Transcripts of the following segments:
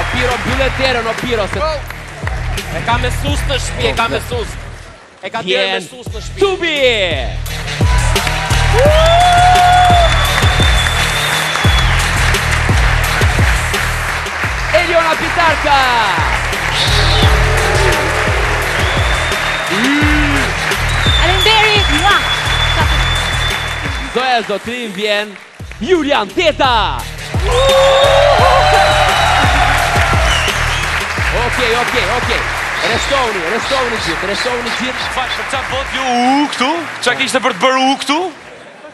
O Piro, mbylle derën, o Piro, se... E ka me sus në shpi, e ka me sus. E ka derën me sus në shpi. Tubi! Eliona Pitarka! Alemberi, mua! Zonja zotërinj vjen Julian Teta! Okej, okej, okej. Reshtohuni, reshtohuni gjithë, reshtohuni gjithë. Vaj, për ça bëtë ju u këtu? Ça kishte për të bërë u këtu?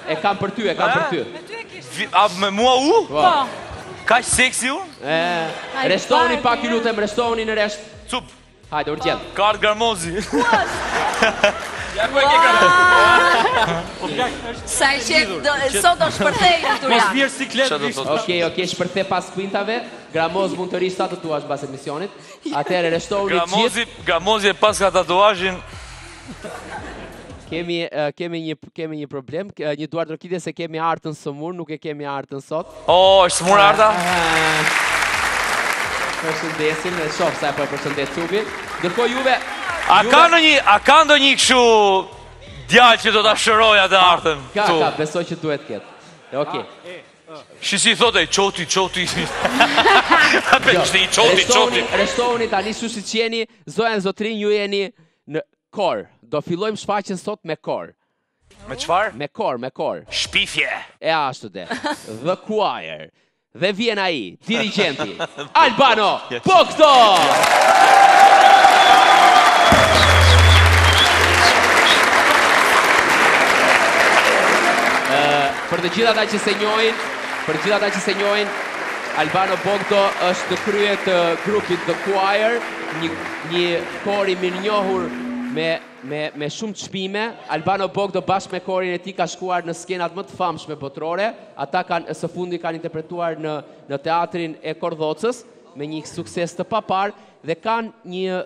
E kam për ty, e kam për ty. Me ty e kishte. A me mua u? Po. po. Ka seksi u? Reshtohuni pak ju lutem, reshtohuni në resht. Cup. Hajde urgjent. Kartë Gramozi. Ja ku e ke kartë. Po plak është. Sa e qet do sot do shpërthejë në Turian. Mos ki siklet. Okej, okej, shpërthe pas kuintave. Gramoz mund të rrish sa të duash mbas emisionit. Atëherë reshtohuni gjithë. Gramozi, Gramozi e paska tatuazhin Kemi kemi një kemi një problem, një duartrokitje se kemi Artën sëmurë, nuk e kemi Artën sot. Oh, është sëmurë Arta? Përshëndesim, në shof sa po e përshëndes çubi. Ndërkohë juve A ka ndonjë, a ka ndonjë kështu djalë që do të shërojë atë Artën? Ka, ka, besoj që duhet të ketë. Okej. Okay. Shi si thotë, qoti, qoti. Ape, qëti, qoti, qoti. Reshtohuni, tani shu si qeni, zonja e zotërinj, ju jeni Në kor. Do fillojmë shfaqjen sot me kor. Me çfarë? Me kor, me kor. Shpifje. E ashtu de. The Choir. Dhe vjen ai, dirigjenti. Albano Bogdo. Për të gjithë ata që s'e njohin, për të gjithë ata që s'e njohin, Albano Bogdo është në krye të grupit The Choir, një një kori i mirënjohur me me me shumë çmime, Albano Bogdo bashkë me korin e tij ka shkuar në skenat më të famshme botërore, ata kanë së fundi kanë interpretuar në në teatrin e Kordhocës me një sukses të paparë dhe kanë një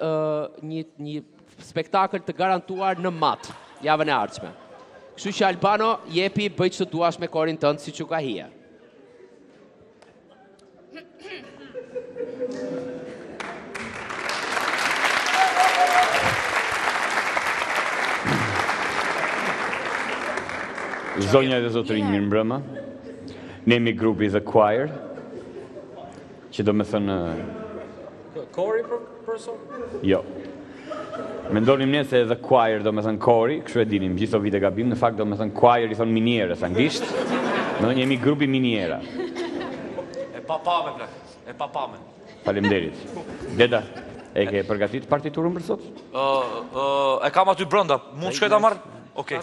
një një spektakël të garantuar në Mat javën e ardhshme. Kështu që Albano jepi bëj ç'të duash me korin tënd siç u ka hije. Zonja dhe zotërinj, mirëmbrëma. Ne jemi grupi The Choir, që domethënë Kori për sot? Jo. Mendonim ne se the choir domethënë kori, kështu e dinim, gjithë ato vite gabim, në fakt domethënë choir i thonë minierës, anglisht, ne jemi grupi miniera. E pa pame, plak, e pa pame. Faleminderit. Deda, e ke përgatit partiturën për sot? E kam aty brënda, mund shkoj ta marr? Okej.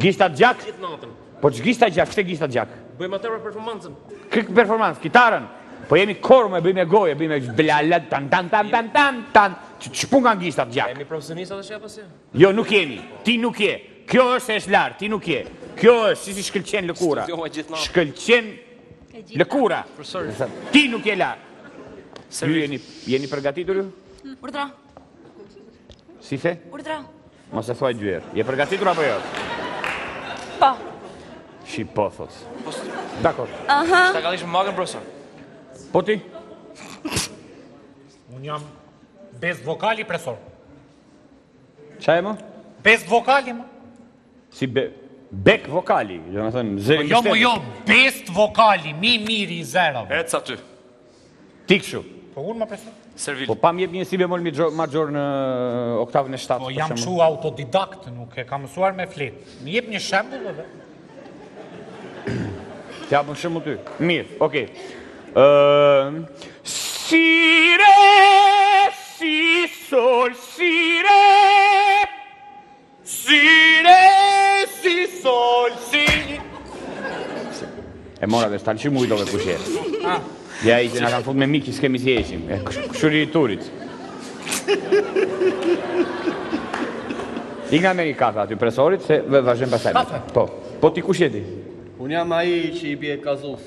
Gishtat gjak? Gjithë natën. Po ç'gishta gjak? Pse gishtat gjak? Bëjmë atë për performancën. Kë performancë? Kitarën. Po jemi kor mo, e bëjmë me gojë, e bëjmë blalat tan tan tan tan tan tan. Ç'punë kanë gishtat gjak? Jemi profesionistë atë apo si? Jo, nuk jemi. Ti nuk je. Kjo është se është larë, ti nuk je. Kjo është si si shkëlqen lëkura. Shkëlqen lëkura. Ti nuk je larë. Ju jeni jeni përgatitur ju? Urdhëro. Si the? Urdhëro. Mos e thuaj dy herë. Je përgatitur apo jo? Po. Shi po thotë. Po. Dakord. Aha. Ta kallish më magën profesor. Po ti? Unë jam best vokali profesor. Ça je mo? Best vokali mo. Si be, bek vokali, domethënë, zëri jo, po jo, best vokali, më i miri i zero. E ca ty. Ti kështu. Po unë më presu. Servil. Po pa më jep një si bemol maxhor në oktavën e 7. Po jam kështu autodidakt, nuk e kam mësuar me fletë. Më jep një shembull edhe. Të japë në shumë ty. Mirë, okej. Okay. si re, si sol, si re, Si re, si sol, si... E mora dhe stalë që mu i dove kushe. Ah. Ja i që nga kanë fut me miki s'kemi si eqim. E këshuri i turit. Ik na merr kafe aty profesorit, se vazhdojmë pastaj. Kafe? Po. Po ti kush je ti? Unë jam ai që i bie kazus.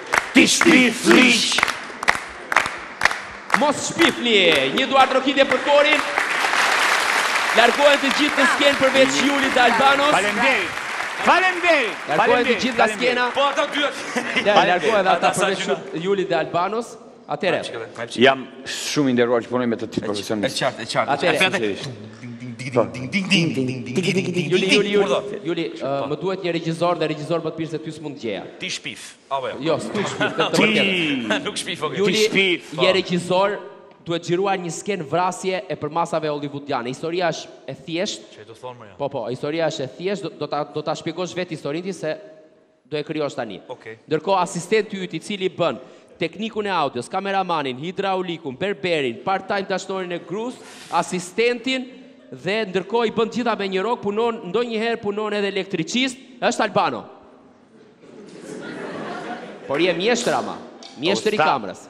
Ti shpi fliq! Mos shpi fliq! Një duartrokitje për korin. Largohen të gjithë nga skena përveç Julit dhe Albanos. Faleminderit. Faleminderit. Largohen të gjithë nga skena. Po ata dy. Largohen ata përveç Julit dhe Albanos. Atëherë, jam shumë i nderuar që punoj me të tillë profesionistë. Është qartë, është qartë. Juli, Juli, Juli, Juli, më duhet një regjizor dhe regjizor më të mirë se ty s'mund të gjeja. Ti shpif, apo jo? Jo, s'po shpif, të vërtetë. Nuk shpif, ok. Juli, je regjizor, duhet xhiruar një skenë vrasje e përmasave hollywoodiane. Historia është e thjeshtë. Ç'do të thotë më ja? Po, po, historia është e thjeshtë, do ta do ta shpjegosh vetë historinë ti se Do e krijosh tani. Okej. Ndërkohë asistenti yt i cili bën teknikun e audios, kameramanin, hidraulikun, berberin, part time dashnorin e gruas, asistentin dhe ndërkohë i bën të gjitha me një rrogë, punon ndonjëherë punon edhe elektriçist, është Albano. Por je mjeshtër ama. Mjeshtër i kamerës.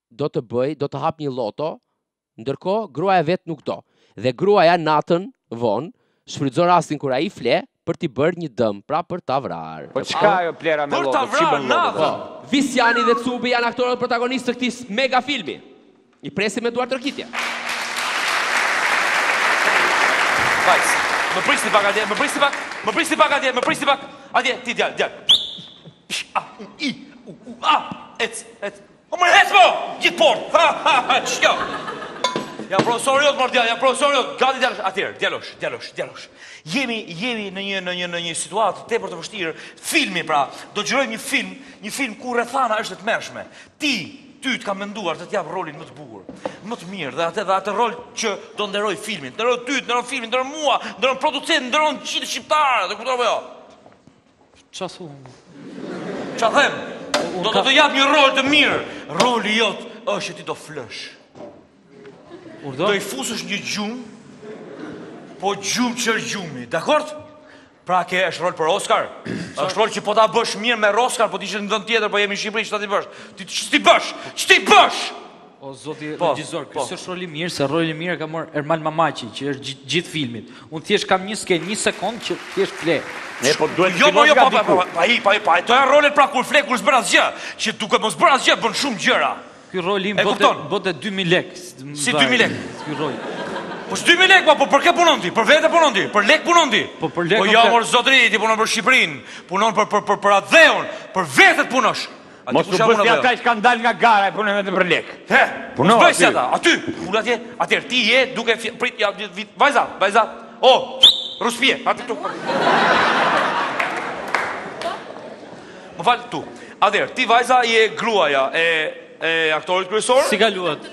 do të bëj, do të hap një loto, ndërkohë gruaja vetë nuk do. Dhe gruaja natën vonë shfrytëzon rastin kur ai fle për t'i bërë një dëm, pra për ta vrarë. Po ç'ka ajo plehra me loton, ç'i bën lotët? Po, Visjani dhe Cubi janë aktorët protagonistë të këtij mega filmi. I presim me duartrokitje. Vajzë, më prisni pak atje, më prisni pak, më prisni pak atje, më prisni pak atje, ti djalë, djalë. Psh, a, u, i, u, u, a, ec, ec. O more ec mo, gjithë portë, ha, ha, ha, që shkjo? Jam profesori jot, more djalë, jam profesori jot, gati djalosh, atëherë, djalosh, djalosh, djalosh. Jemi, jemi në një, në një, në një situatë tepër të vështirë, filmi pra, do të xhirojmë një film, një film ku rrethana është e tmerrshme. Ti, ty të kam menduar të të jap rolin më të bukur, më të mirë dhe atë dhe atë rol që do nderojë filmin, nderon ty, nderon filmin, nderon mua, nderon producentin, nderon gjithë shqiptarët, e kupton apo jo. Ça thua? Ça them? Do të të jap një rol të mirë. Roli jot është që ti do flesh. Urdhëro? Do i fusësh një gjumë, po gjumë qerr gjumi, dakord? Pra ky është rol për Oscar? është rol që po ta bësh mirë merr Oscar, po të ishe në vend tjetër, po jemi në Shqipëri, çfarë t'i bësh? Ti ç't'i bësh? Ç't'i bësh? O zoti po, regjisor, po. Ky s'është rol i mirë, se rol të mirë ka marrë Ermal Mamaqi, që është gjatë gjithë filmit. Unë thjesht kam një skenë, një sekondë që thjesht fle. Ne po duhet të jo, po, jo, po, po, po, pa i, pa i, pa i, doja rolet pra kur fle, kur s'bën asgjë, që duke mos bërë asgjë, bën shumë gjëra. Ky rol i bën botës, botës 2000 lek. Si 2000 lek? Ky rol. Po 2000 lek, po, po për kë punon ti? Për vete punon ti? Për lek punon ti? Po për lek. Po jo, mor zotri, ti punon për Shqipërinë, punon për për për për atdheun, për vete të punosh. Mos u bësh ata që kanë dalë nga gara e punojnë vetëm për lek. He, puno aty. Bëj atë aty. Puno atje. Atje ti je duke prit ja vjen vajza, vajza. O, ruspie, aty, këtu. Më fal, këtu. Atëherë, ti vajza je gruaja e e aktorit kryesor. Si kaluat?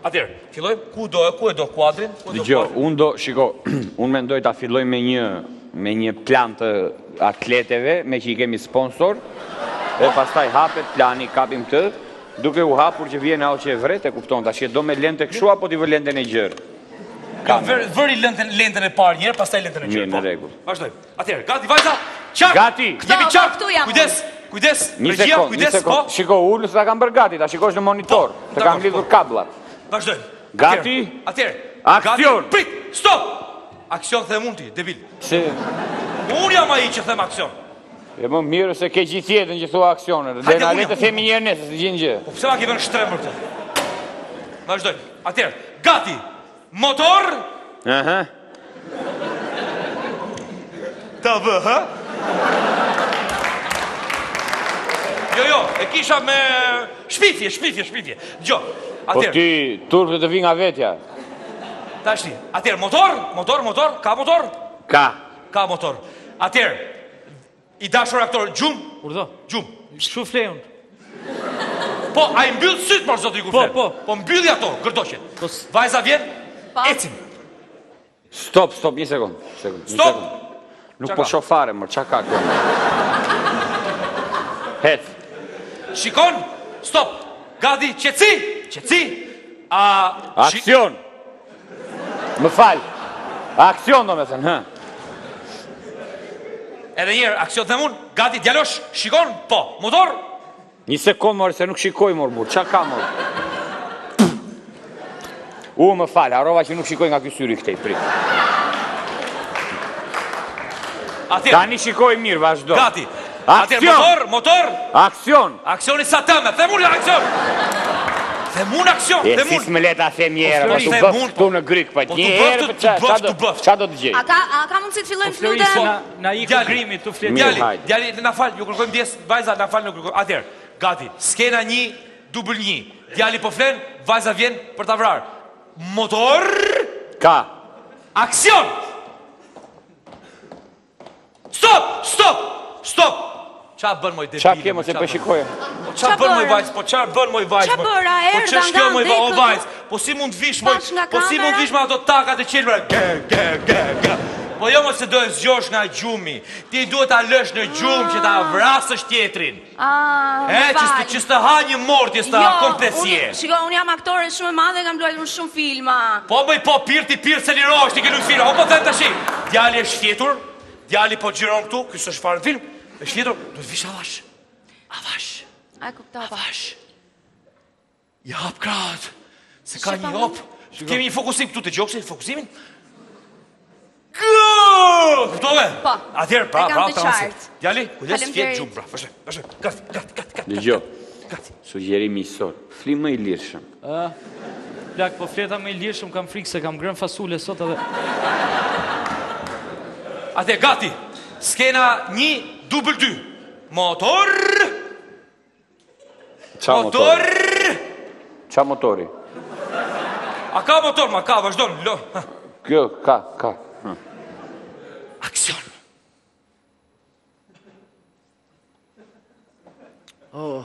Atëherë, fillojmë ku do, ku e do kuadrin? Dëgjo, unë do, shiko, unë mendoj ta fillojmë me një me një plan të atleteve, meqë i kemi sponsor, dhe pastaj hapet plani, kapim këtë, duke u hapur që vjen ajo që e vret e kupton tash, e do me lente kështu apo t'i vë lenten e gjerë? Jo, vëri lenten, lenten e parë njëherë, pastaj lenten e gjerë. Mirë, në po. rregull. Vazhdojmë. Atëherë, gati vajza. Çak. Gati. Jemi çak. Kujdes. Kujdes. Një sekond, kujdes, një sekond. Po. Shiko, ulësen ta kam bërë gati, ta shikosh në monitor. Po, të kam lidhur po. kabllat. Vazhdoj. Gati. Atëherë. Aksion. Prit. Stop. Aksion them unë, ti, debil. Si. Unë jam ai që them aksion. E mo mirë se ke gjithë jetën që thua aksion. Dhe na le të themi një herë neve, s'të gjen gjë. Po pse ma ke vënë shtrembër këtë? Vazhdoj. Atëherë, gati. Motor? Aha. Ta vë, ha? Jo, jo, e kisha me shpifje, shpifje, shpifje. Jo, po atëherë... Po ty, turp të vijë nga vetja. Tashti, atëherë, motor, motor, motor, ka motor? Ka. Ka motor. Atëherë, I dashur aktor, gjumë. Urdhëro. Gjumë. Ç'u fle unë? Po, ai mbyll sytë mor zotri kur flet. Po, po. Po mbylli ato, gërdoqet. Po, vajza vjen. Pa. Ecim. Stop, stop, një sekond. Sekond. Stop. Nuk po shoh fare, mor, ça ka këtu? Hec. Shikon? Stop. Gati, qetësi. Qetësi. A aksion. Më fal. Aksion domethënë, hë. Edhe një herë, aksion them unë, gati djalosh, shikon? Po, motor. Një sekond mor se nuk shikoj mor burrë, ça ka mor? U më fal, harrova që nuk shikoj nga ky syri këtej prit. Atëherë. Tani shikoj mirë, vazhdo. Gati. Atëherë motor, motor. Aksion. Aksioni sat ëme, them unë jo aksion. Them unë aksion, them unë. E si s'më le ta them njëherë, po t'u bëf këtu në grykë, po t'u bëf t'u bëf t'u bëf. Ça do të gjej? A ka, a ka mundësi të fillojmë të lutem? Po, na i ka grimi, t'u fletë. Djali, djali, na fal, ju kërkojmë ndjesë, vajza, na fal, ju kërkojmë. Atëherë, gati, skena një, dubl një. Djali po flen, vajza vjen për ta vrarë. Motor! Ka. Aksion! Stop! Stop! Stop! Ça bën moj debile? Ça ke moj se po shikoje? Po ça bën moj vajzë? Po ça bën moj vajzë? Ça bëra e erda nga ndekët? Po që shkjo moj vajzë? O vajzë, po si mund të vish moj? Po si mund të vish me ato takat e qelbura? Gë, gë, gë, gë. Po jo moj se do e zgjosh nga gjumi. Ti duhet ta lësh në gjumë që ta vrasësh tjetrin. Ah, e, që s'të, që s'të ha një mortje s'të jo, komplesie. Jo, shiko, unë jam aktore shumë e madhe, kam luajtur shumë filma. Po, moj, po, pirdh ti pirdh se lirohesh ti ke luajtur filma. O, po, them të shi, djali është fjetur, djali po xhiron këtu, ky s'është fare në film, është fjetur, do të vish avash. Avash. A, kuptova. Avash. I hap krahët, se ka një hop. Kemi një fokusim këtu te gjoksit, fokusimin. Gëëëë! Kuptove? Po. Atëherë, pra, pra, pra, pra, Djali, kujdes fjetë gjumë, pra, avash, avash, gati, gati, gati, gati. Në gjohë, gati. Sugjerim i sot, fli më i lirshëm. Plak, po fjeta më i lirshëm, kam frikë se kam ngrënë fasule sot edhe... Atëherë, gati, skena një, dubël dy, motor! Ça motor? Ça motori? A ka motor, mo ka, vazhdo në lo. Kjo, ka, ka. Aksion. Oh.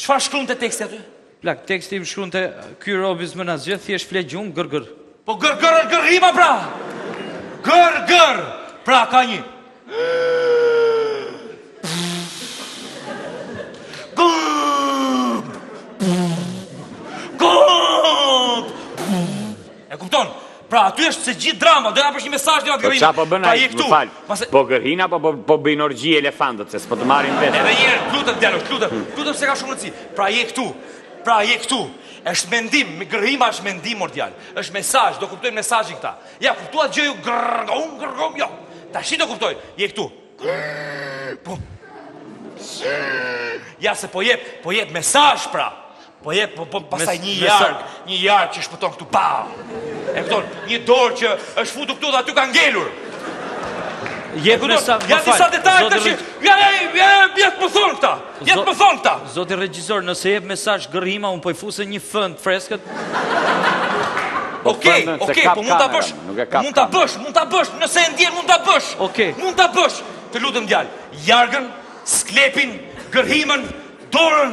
Çfarë shkruan te teksti aty? Plak, teksti im shkruan te ky robi s'bën asgjë, thjesht fle gjumë gër gër. Po gër gër është gërhima pra. Gër gër. Pra ka një. Gër. Gër. E kupton? Pra aty është gjithë drama, do japësh një mesazh në atë gërhimë. Po çfarë po bën ai? Më fal. Po gërhin apo po po bëjnë orgji elefantët se s'po të marrim vesh. Edhe një herë, lutem djalosh, lutem. Hmm. Lutem se ka shumë rëndësi. Pra je këtu. Pra je këtu. Është mendim, gërhima është mendim mor djalë. Është mesazh, do kuptojnë mesazhin këta. Ja, kuptuat gjë ju grrgom, grrgom, jo. Tashi do kuptoj. Je këtu. Po. Ja se po jep, po jep mesazh pra. Po jep, po, po pastaj një jargë, një jargë që shpëton këtu, pa! E kupton, një dorë që është futur këtu dhe aty ka ngelur. Je këtu, ja di sa detaje tash, ja, ja, ja, ja, më thonë këta, ja të më thonë këta. Zoti regjisor, nëse jep mesazh gërhima, unë po i fus një fëndë freskët. Po okej, okej, po mund ta bësh. Mund ta bësh, mund ta bësh, nëse e ndjen mund ta bësh. Okej. Mund ta bësh. Të lutem djalë, jargën, sklepin, gërhimën, dorën,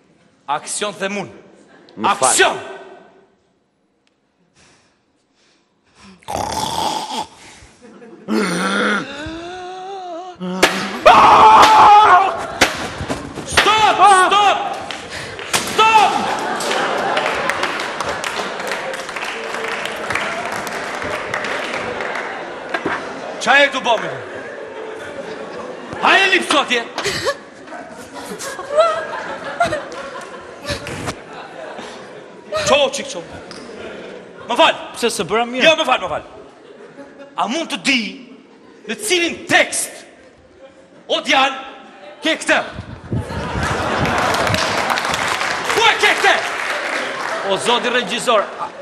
Aksion them un. Aksion! Ça je tu bo? Hajë e lipë sotje! Ço, çik, ço. Më fal. Pse s'e bëra mirë? Jo, më fal, më fal. A mund të di në cilin tekst o djalë ke këtë? Ku e ke këtë? O zoti regjisor,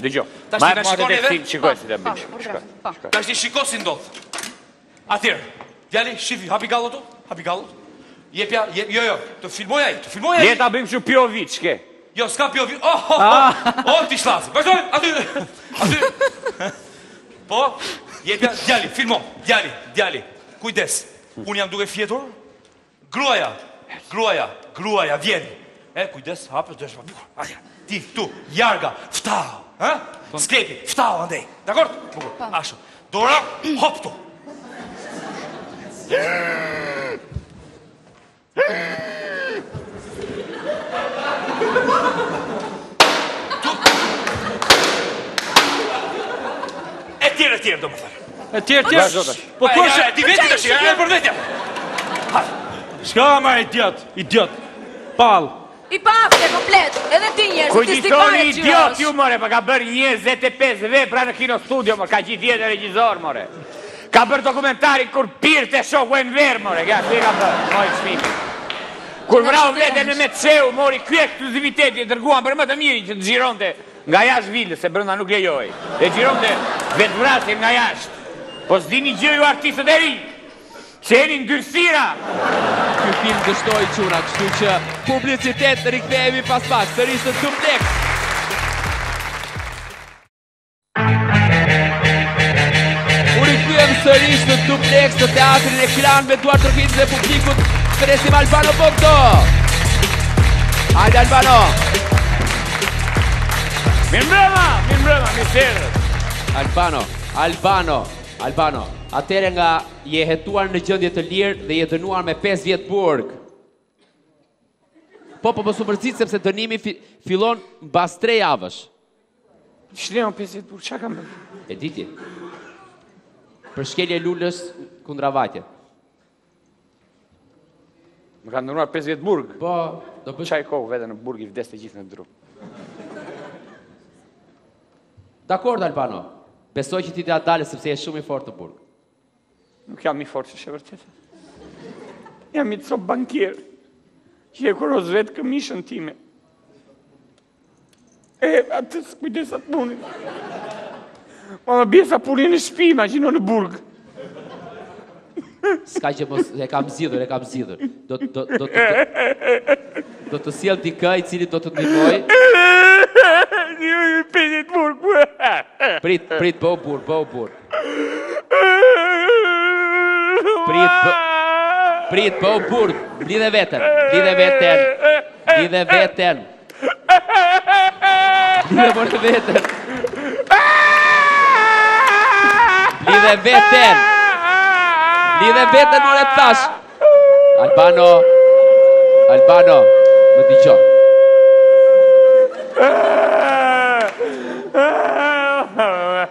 Dëgjo. Tash i shikon edhe. Tash i shikon edhe. Tash i shikon edhe. Tashi shiko si ndodh. Atëherë, djali shife, hapi gallot tu, hapi gallot. Jepja, jep, jo, jo, të filmojë ai, të filmojë ai. Le ta bëjmë kështu POV, ç'ke? Jo, s'ka POV. Oh, oh, oh, oh ti shlas. Vazhdo, aty. Aty. Po, jepja, djali, filmo, djali, djali. Kujdes. Unë jam duke fjetur. Gruaja, gruaja, gruaja, vjen. E, kujdes, hape, dërshë më bukur. Aja, ti, tu, jarga, ftau, ha? Po. Sklepi, ftau, andej. Dakord? Bukur, po. ashtu. Dora, hop tu. E tjerë, e tjerë, domethënë. E tjerë, tjerë. Po ku është? Ti vetë tash, ja për vetë. Shka more idiot, idiot. Pall. I paftë komplet, edhe ti njerëz, ti si fare çfarë. Idiot ju more, po ka bërë 25 vepra në kinostudio, more ka gjithë jetën regjisor more. Ka bërë dokumentarin kur pinte shoku Enver, more, ka si ka bërë, moj shmimi. Kur vrau veten Mehmet Shehu, mori ky ekskluzivitetin, dërguan për më të mirin që të xhironte Nga jashtë vilës, se brënda nuk lejohej. E xhironte vetëvrasjen nga jashtë. Po s'dini gjë ju artistët e rinj! Që jeni ndyrësira! Ky film dështoi çuna, kështu që publicitet, rikthehemi pas pak sërish në Duplex. U rikthyem sërish në Duplex në teatrin e Klan me duartrokitjet e publikut Presim Albano Bogdo Hajde Albano Mirëmbrëma, mirëmbrëma, mirë se erdhët. Albano, Albano, Albano, atëherë ngaqë je hetuar në gjendje të lirë dhe je dënuar me 5 vjet burg. Po, po, po, mos u mërzit sepse dënimi fillon mbas 3 javësh. Shleon 5 vjet burg, ça kam bërë? E di ti. Për shkelje e lulës kundravajtje. Më kanë dënuar 5 vjet burg. Po, do bëj. Ça, shko vete në burg i vdes të gjithë në dru. Dakord Albano. Besoj që ti do t'ia dalësh sepse je shumë i fortë në burg. Nuk jam i fortë, është e vërtetë. Jam një copë bankier. Që e hekuros vetë këmishën time. E, atë s'e kujtoj atë punin. Mua më bie punin në shpi, imagjino në burg. S'ka gjë mos, e kam zgjidhur, e kam zgjidhur. Do, do, do, të, do të sjell dikë i cili do të ndihmojë. Një i pinit burg. Prit, prit, bëu burg, bëu burg. Prit, bëu Prit, bëu burg, lidhe veten, lidhe veten, lidhe veten. Lidhe burrë veten Lidhe veten Lidhe veten more të thashë Albano Albano Më dëgjo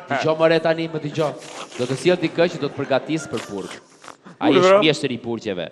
Dëgjo more tani më dëgjo Do të sjell dikë që do të përgatisë për burg Ai është mjeshtri i burgjeve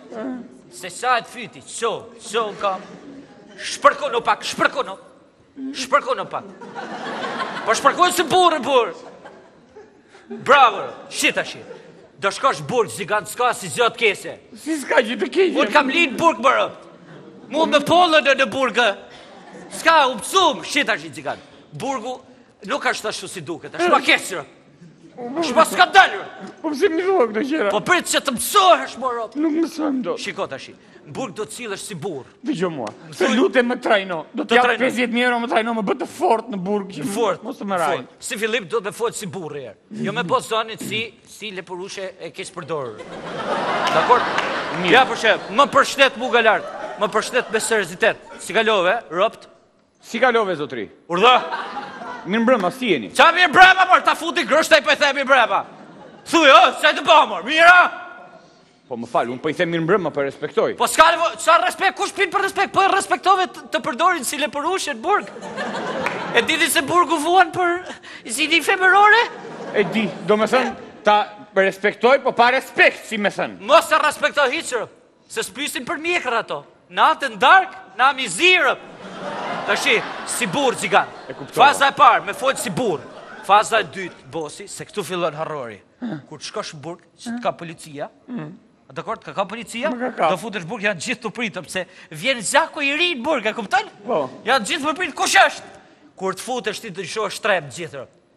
Se ça e të fyti, so, so në kam. Shpërku në pak, shpërku në. Shpërku në pak. Po shpërku në si burrë, burrë. Bravo, shi tashi. Do shkosh burg, zigan s'ka, si s'do t'kesë. Si s'ka që të kese. Unë kam lind në burg more. Mu më pollën në burg. S'ka, u pësum, shi tashi, zigan. Burgu, Nuk është ashtu si duket, është ma keq. Është pa shkallë dalje. Po pse m'i thua këto gjëra? Po prit që të mësohesh more. Nuk mësohem dot. Shiko tash. Në burg do të sillesh si burr. Dëgjo mua. Të lutem më trajno. Do të jap 50 mijë euro më trajno më bë të fort në burg. Të fort. Mos të më rrahin. Si fillim do të fol si burr një herë. Jo ma bën zonin si si lepurushe e keq përdor. Dakord? Ja përshëndet, më përshëndet mua nga lart. Më përshëndet me seriozitet. Si kalove, rob? Si kalove, zotri? Urdhëro! Mirë mbrëma, si jeni? Ça mirë mbrëma, mor, ta futi grusht ai po i the mirë mbrëma. Thuj, o, ça je tu bo, mor, mirë? Po më fal, unë i thashë po mirë mbrëma, pra po e respektoj. Po s'ka, ça respekt, kush pyet për respekt, po e respektove të përdorin si lepurushe në burg. E di ti se burgu vuan për zi femerore? E di, do me thënë, ta respektoj, po pa respekt, si me thënë. Mos të respektoj hiç, re. Se s'pysin për mjekrra ato. Natën në darkë, nami zi, ro. Tashi, si burrë gjigant. Faza e parë, me fol si burrë. Faza e dytë, bosi, se këtu fillon horrori. Kur të shkosh në burg, që të ka policia, dakord, të ka policia, do futesh burg, janë gjithë tu prit, se vjen gjaku i ri në burg, e kupton? Po. Janë gjithë tu prit, kush është? Kur të futesh ti do i shohësh shtrem gjithë, ro.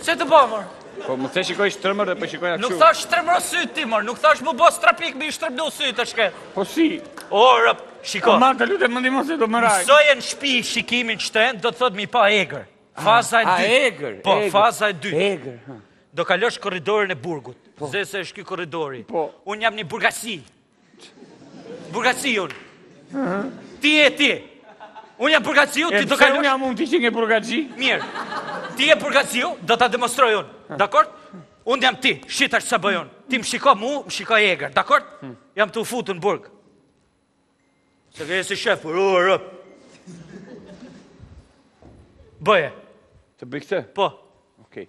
Ça je tu bo, mor? Po më the shikoji shtrembër dhe po shikoj atë Nuk thash shtrembër syt ti mor, nuk thash m'u bë strabik me shtrembu syt e shkret. Po si? Ore, shiko. Po ma të lutem më ndihmo se do më rrahin. Kur i hedh shikimin shtrem, do të thot me i pa egër. Ah, faza e dytë. Egër. Po faza e dytë. Egër. Do kalosh korridorin e burgut. Po. Zëre se është ky korridori. Po. Un jam i burgosuri. Burgaxhiu unë. Ti je ti. Unë jam burgaxhiu, ti do kalosh. Unë jam unë ti që nuk je burgaxhi. Mirë. Ti je burgaxhiu, do ta demonstroj unë. Dakord? Unë jam ti, shih tash ça bëj unë. Ti më shiko mu, më shiko egër, dakord? Hmm. Jam tu u fut në burg. Se ke si shef, rrë, rrë. Bëje. Të bëj këtë? Po. Okej.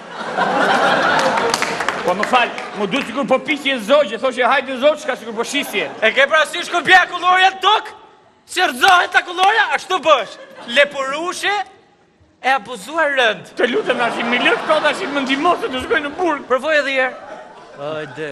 Po më fal, m'u duk sikur po po shisje zogje, thoje hajde zoçka sikur po shisje. E ke parasysh kur bie kullorja në tok? Si rrëzohet tak kullorja, ashtu bësh. Lepurushe e abuzuar rënd. Të lutem tash, m'i lër këto tash më ndihmo se të shkoj në burg. Provoje edhe një herë. Hajde.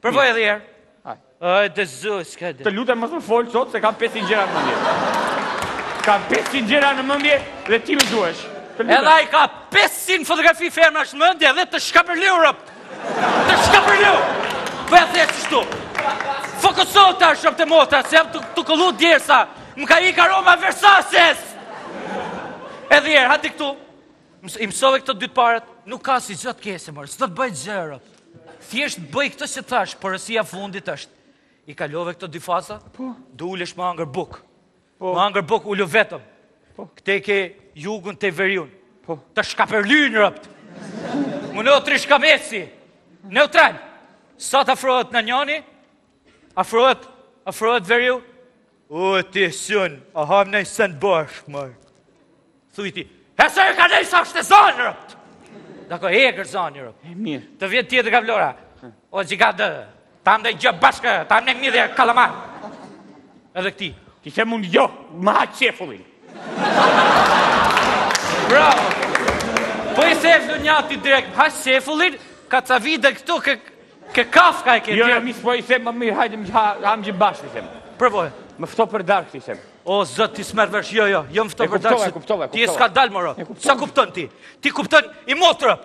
Provoje edhe një herë. Hajde zoçka Të lutem mos më fol sot se kam 500 gjëra në mendje. Kam 500 gjëra në mendje dhe ti më duhesh. Edhe ai ka 500 fotografi femrash në mendje dhe të shqyn për lëkure, rob. Të shqyn për lëkure. Po ja thjesht kështu. Fokusohu tash, pash të motra, se jam tu kullu djersë. Më ka ik aroma Versaces. Edhe një herë, hajt ti këtu. I mësove këto dy të parat? Nuk ka si ça të kesë, mër, s'do të të bëjnë gjë. Thjesht bëj këto që thashë, porosia e fundit është. I kalove këto dy faza? Po. Do ulesh me ngrënë bukë. Po. Me ngrënë bukë ulu vetëm. Po. Këtej ke jugun, atej veriun. Po. Të shkapërdhyn robt. Mu në tri shkamesi. Neutral. Sa të afrohet nonjëni? Afrohet, afrohet veriu? O, ti e sën, a hamë nji sen bashkë, mër. Thuji ti, e së e ka nëjë sa është e zanë rëptë. Dhe ko e e kërë zanë rëptë. E mirë. Të vjen tjetri nga Vlora. O, që ka dë, të hamë dhe gjë bashkë, të hamë ndonjë kalamar. Edhe këtij. Ti s'e mund jo, më ha qefullin. Bravo. Po i se e flu një ati direkt, ha qefullin, ka ca vite këtu, Ke kafka e ke Jo, jo, mi s'po i them më mirë, hajde mi hamë gjë bashkë, i them. Provoje. Më fto për darkë, t'i them. O Zot, ti s'merr vesh, jo, jo, jo më fto për darkë. E kuptova, e kuptova, e kuptova. Ti s'ke dalë, more. E kuptova. Ça kupton ti? Ti kupton i motrë.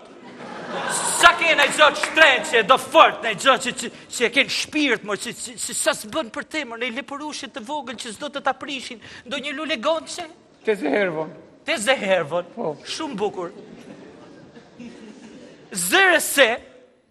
Ça ke një gjë të shtrenjtë që e do fort, një gjë që që e ke në shpirt, mër, që që ça s'bën për të, mër, një lepurush të vogël që s'do të ta prishin, ndonjë lule gonxhe. Teze Veronë. Teze Veronë. Po. Shumë bukur. Zëre se,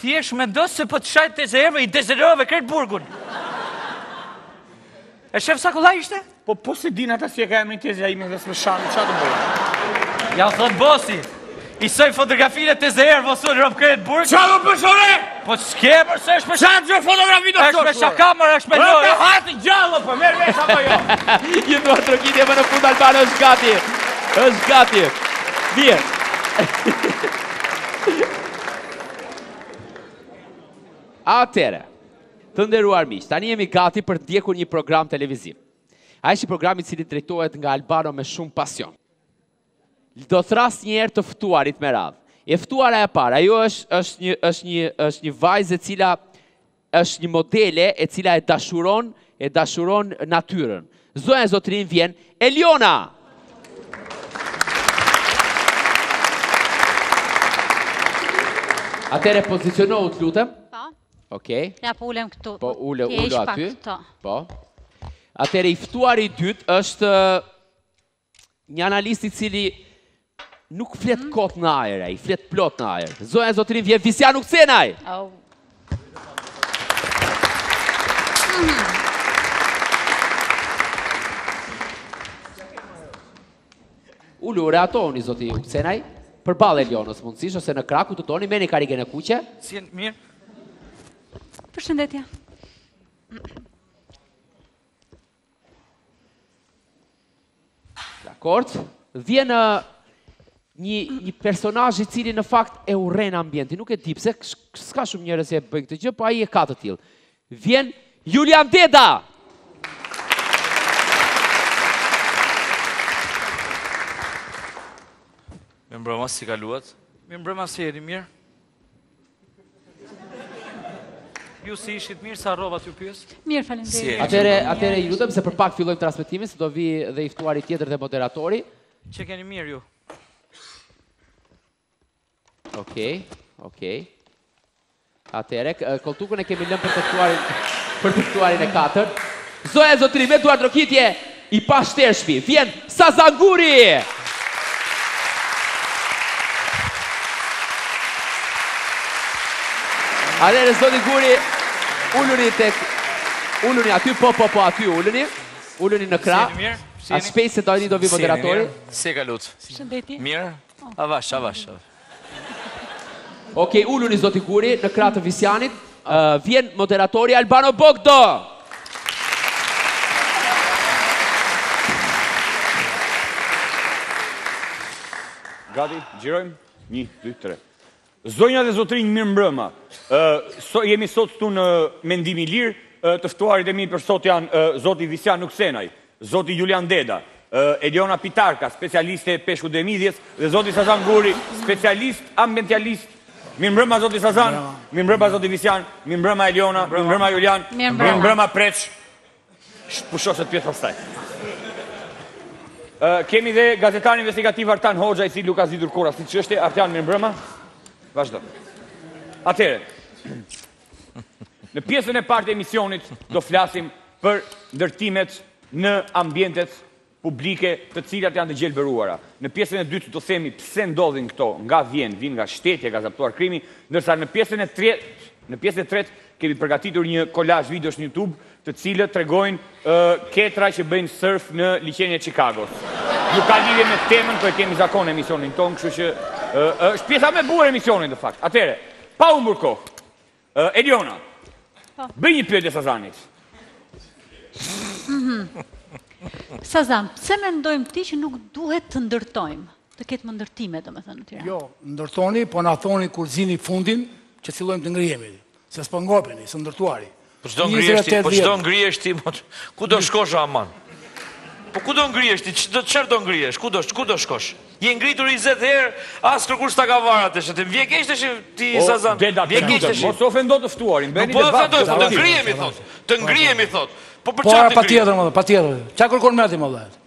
Thjesht mendo se po të shajnë tezen, i dezerove krejt burgun. E shef sa kollaj ishte? Po po s'e dinë ata si e ka emrin tezja ime dhe s'më shajnë, ça të bëj. Ia thotë bosi, i çoj fotografinë e tezes, vosur robt krejt burgun. Ça më pëshore? Po s'ke pse është për shaka. Ça gjë fotografi do të është për shaka, mër, është për lojë. Robt ha të gjallë, po merr vesh apo jo. Unë dua të rëkitje më në fund Albano është gati. është gati. Mirë. Atëre, të nderuar miq, tani jemi gati për të ndjekur një program televiziv. Ai është një program i cili drejtohet nga Albano me shumë pasion. Do thërras një herë të ftuarit me radhë. E ftuara e parë, ajo është është një është një është një vajzë e cila Është një modele e cila e dashuron, e dashuron natyrën. Zonja e zotërinj, vjen Eliona! Atere pozicionohu të lutem. Po. Okej. Ja po ulem këtu. Po ulu, ulu aty. Po. Atere i ftuari i dytë është Një analist i cili nuk flet mm -hmm. kot në ajër, ai flet plot në ajër. Zonja e zotërinj, vjen Visjan Ukcenaj. Oh. Mm -hmm. Ulu, rehatohuni, zoti Ukcenaj, përballë Elionës mundësisht, ose në krah, ku të doni, merrni karrigen e kuqe. Si jeni, mirë? Përshëndetje. Dakord? Vjen një një personazh i cili në fakt e urren ambientin, nuk e di pse s'ka shumë njerëz që e bëjnë këtë gjë, po ai e ka të tillë. Vjen Julian Deda. Mirë mbrëma, si kaluat? Mirë mbrëma, si jeni mirë? Ju si ishit mirë se harrova t'ju pyes? Mirë, faleminderit. Atëre, atëre ju lutem se për pak fillojmë transmetimin, se do vi dhe i ftuari tjetër dhe moderatori. Që keni mirë ju. Okej, okej. Atëre, koltukun e kemi lënë për të ftuarin për të ftuarin e katërt. Zonja zotërinj me duartrokitje. I pashtershmi, vjen Sazan Guri! Atëherë zoti Guri, uluni tek uluni aty, po po po aty uluni. Uluni në krah. Si jeni mirë? A shpejt se do ai do vi moderatori. Si ja kaluat? Shëndetje. Mirë. Avash, avash. avash. Ok, uluni zoti Guri në krah të Visjanit. Vjen moderatori Albano Bogdo. Gati, gjirojmë. 1 2 3. Zonja dhe zotërinj mirë mbrëma. Ë jemi sot këtu në Mendimi i Lirë, të ftuarit e mi për sot janë zoti Visjan Ukcenaj, zoti Julian Deda, Eliona Pitarka, specialiste e peshkut dhe midhjes, dhe zoti Sazan Guri, specialist ambientalist. Mirëmbrëma zoti Sazan, mirëmbrëma zoti Visjan, mirëmbrëma Eliona, mirëmbrëma Julian, mirëmbrëma Preç. Pusho se të pjetë pastaj. Kemi dhe gazetar investigativ Artan Hoxha, i cili u ka zgjidhur Kora, si çështje. Artan mirëmbrëma. Vazhdo. Atere, Në pjesën e parë të emisionit do flasim për ndërtimet në ambientet publike të cilat janë të gjelbëruara. Në pjesën e dytë do themi pse ndodhin këto, nga vjen, vjen nga shteti, e ka zaptuar krimi, ndërsa në pjesën e tretë, në pjesën e tretë kemi përgatitur një kolazh videosh në YouTube të cilat tregojnë ketra që bëjnë surf në liqenin e Çikagos. Nuk ka lidhje me temën, po e kemi zakon në emisionin tonë, kështu që është pjesa më e bukur e emisionit në fakt. Atëherë, pa humbur kohë. Eliona, po. bëj një pyetje Sazanit. Mhm. Sazan, pse mendojmë ti që nuk duhet të ndërtojmë? Të ketë më ndërtime, domethënë në Tiranë. Jo, ndërtoni, po na thoni kur zini fundin, që fillojmë të ngrihemi. Se s'po ngopeni së ndërtuari. Po ç'do ngrihesh ti, po ç'do ngrihesh ti, po ku do shkosh aman? Po ku do ngrihesh ti, ç'do çfarë do ngrihesh, ku do, ku do shkosh? Je ngritur njëzet herë, as kërkush ta ka varë tashti, vjen keq tashti Sazan, vjen keq tashti. Mos ofendo të ftuarin, bëni debat. Po të ngrihemi, thotë, të ngrihemi, thotë. Po për ça të ngrihemi? Po patjetër, more, patjetër. Ça kërkon me atë, më dhe?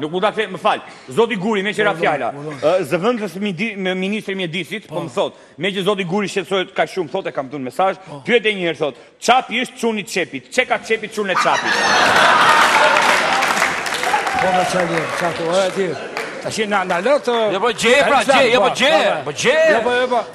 Nuk mund ta kthej, më fal. Zoti Guri, meqë ra fjala, ë, zëvendës mini, ministri i Mjedisit, po më thotë, meqë zoti Guri shqetësohet kaq shumë, thotë e kam këtu në mesazh, pyete një herë, thotë, Çapi është çuni i Çepit, ç'e ka Çepi çunin e Çapit. Po na çaj një, çato, ora e tjerë. Tash na na lë të Jo po gjeje pra, gjeje, jo po gjeje, po gjeje. Jo po, jo po.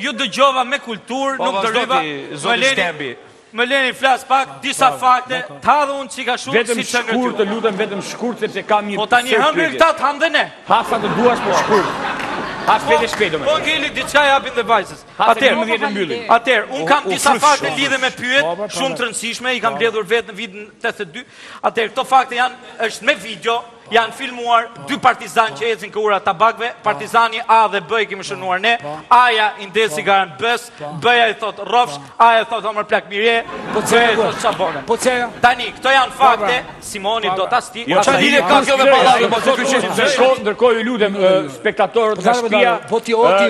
Ju dëgjova me kulturë, nuk ndërhyra, më leni, më leni të flas pak, disa fakte, t'jap dhe unë çika shumë, vetëm se shkurt, shkurt, të lutem vetëm shkurt, sepse kam një Po tani hëngrën këta të hamë dhe ne. Ha sa të duash për po. shkurt. Ha po, shpejt e shpejt domethënë. Po ngeli diçka ia bie dhe bajzës. Atëherë, më vijnë mbyllin. Atëherë, unë kam disa fakte lidhur me pyjet, po, shumë të rëndësishme, i kam mbledhur vetë në vitin 82. Atëherë, këto fakte janë është me video, Janë filmuar dy partizanë që ecin ke Ura e Tabakëve, partizani A dhe B i kemi shënuar ne, A-ja i ndez cigaren B-së, B-ja i thotë rrofsh, A-ja i thotë o mër plak mirë je, po B-ja i thotë ça bone. Po ç'është? Tani, këto janë fakte, Simoni do tashti, jo, ça lidhje ka kjo me palave, po të këshin të shko, ndërkohë ju lutem, spektatorët nga shpia, po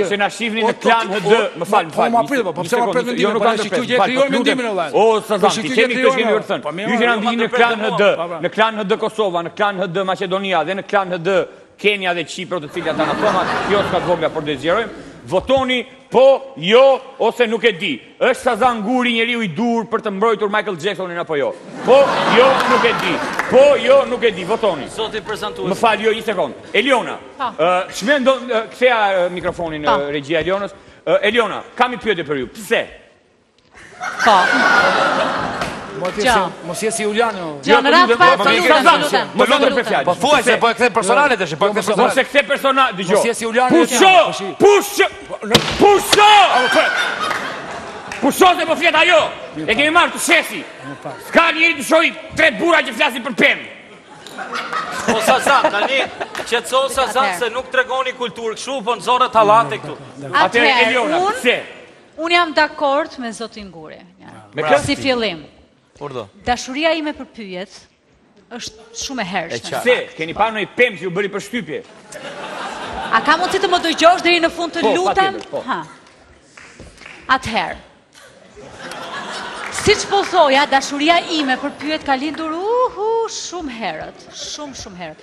që na shifni në Klan HD, më fal, më fal, më fal, po pse ma pret mendimin, po në shikju gje krijuar mendimin e lajnë, o, Sazan, ti kemi këtë shkemi vërë thënë, ju që na në Klan HD, Në Klan HD Kosova, në Klan HD Maqedonia dhe në Klan HD Kenia dhe Qipro të cilat janë akoma kioska të vogla por do i zgjerojmë, votoni po, jo ose nuk e di. Është Sazan Guri njeriu i duhur për të mbrojtur Michael Jacksonin apo jo? Po, jo, nuk e di. Po, jo, nuk e di. Votoni. Zoti prezantues. Më fal, jo një sekond. Eliona. Po. Ç'mendon ktheja mikrofonin regjia Elionës. Eliona, kam një pyetje për ju. Pse? Mos jesi Juliani. Jo, në radhë të parë, të lutem, të lutem. Mos të lutem. Po thuaj se po e kthen personale tash, po e kthen personale. Mos e kthe personale, dëgjo. Mos jesi Juliani. Pusho! Pusho! Pusho! Pusho se po flet ajo. E kemi marrë të shesim. S'ka njeri të shohë tre burra që flasin për pemë. Po Sazan, tani, qetë Sazan se nuk tregoni kulturë, kështu po na zorrët hallate këtu. Atëherë, unë, Unë jam dakord me zotin Guri. Me kë? Si fillim. Urdhëro. Dashuria ime për pyjet është shumë e hershme. Pse, keni parë ndonjë pemë që ju bëri përshtypje. A ka mundësi të më dëgjosh deri në fund, të lutem? Po, pa po. Atëherë. Siç po thoja, dashuria ime për pyjet ka lindur uhu shumë herët. Shumë, shumë herët.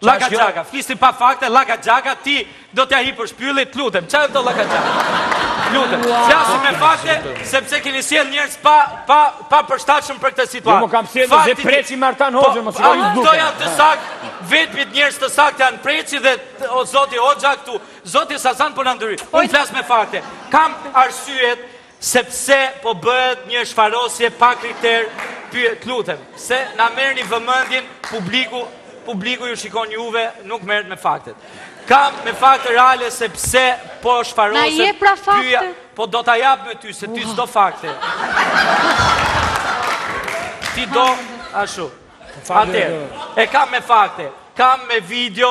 Llaka xhaka, flisni pa fakte, llaka xhaka, ti do t'ja hipësh pyllit, të lutem, ça janë këto llaka xhaka? Lutem, flasim me fakte, sepse keni sjell njerëz pa, pa, papërshtatshëm për këtë situatë. Jo, më kam sjell dhe Preçi me Artan po, Hoxhën, më shikoj ju duke. Këto janë të sakt, të vetmit njerëz të sakt janë Preçi dhe o zoti Hoxha këtu. Zoti Sazan po na ndyri. Unë flas me fakte. Kam arsyet Sepse po bëhet një shfarosje pa kriter, pyjet, lutem, pse na merrni vëmendjen, publiku, publiku ju shikon juve, nuk merret me faktet. Kam me fakte reale se pse po shfarosen. Na jep pra fakte? Po do ta jap me ty se ty s'do fakte. Ti do ashtu. Atëherë, e kam me fakte, kam me video,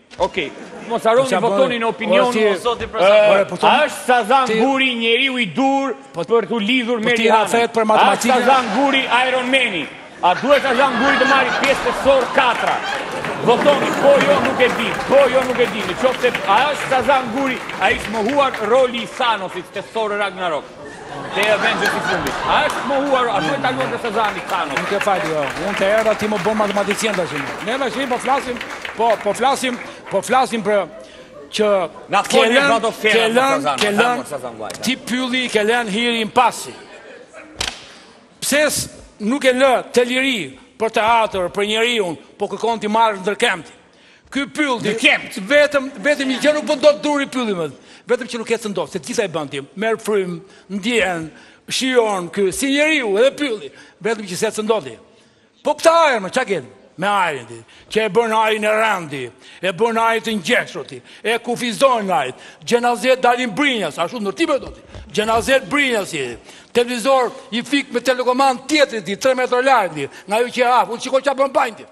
Ok, mos harroni votoni në opinion, o zoti për sa po. A është Sazan Guri njeriu i duhur po për t'u lidhur po me Rihanna? për matematikën. A është Sazan Guri Iron Man? A duhet Sazan Guri të marrë pjesë te Thor 4? Votoni, po jo nuk e di, po jo nuk e di. Në qoftë se a është Sazan Guri, a i është mohuar roli i Thanosit te Thor Ragnarok. Te Avengers i fundit. A është mohuar, a duhet ta luajë Sazani Thanos? Nuk e fal jo. Unë të erdha ti më bën matematicien tash. Ne tash po flasim, po po flasim, po flasim për që na fol me ato fjalë të Sazani. Ke lënë Sazan vllai. Ky pylli ka lënë hirin pas. Pse nuk e lë të lirë për teatër, për njeriun, po kërkon t'i marrë ndër këmbë ti. Ky pyll di. Vetëm vetëm një gjë nuk bën dot druri pylli më. Vetëm që nuk ecën dot, se të gjitha i bën ti. Merr frym, ndjen, shijon ky si njeriu edhe pylli. Vetëm që s'ecën dot ti. Po këtë ajër me ça e ke? Me ajrin ti. Që e bën ajrin e rëndë ti, e bën ajrin të ngjeshur ti. E kufizon ajrin. Gjenazet dalin brinjas, ashtu ndërtime do ti. Gjenazet brinjas ti. Televizorin ia fik me telekomand tjetrit ti, 3 metra larg ti. Nga ajo që e hap, unë shikoj çfarë bën në banjë ti.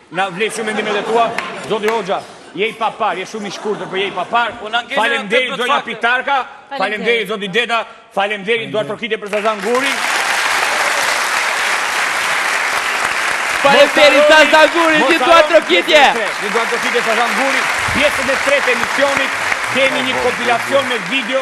Na vlejnë shumë mendimet e tua. Zoti Hoxha, je i papar, je shumë i shkurtër, por je i papar. Po na ngele Faleminderit zonja Pitarka, faleminderit zoti Deda, faleminderit duartrokitje për Sazan Gurin. Faleminderit Sazan Guri, gjithë duartrokitje. Gjithë duartrokitje Sazan Guri. Pjesën e tretë të emisionit kemi një kompilacion me video